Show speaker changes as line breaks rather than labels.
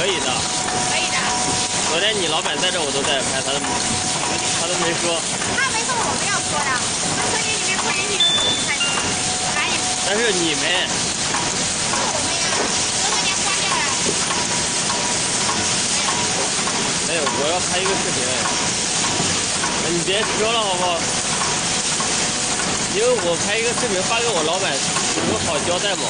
可以的。
可以的。
昨天你老板在这，我都在拍，他都，他都没说。
他没说，我们要说的。里面不允许有手拍，哪？
但是你们。哎，我要拍一个视频，你别说了好不好？因为我拍一个视频发给我老板，你们好交代吗？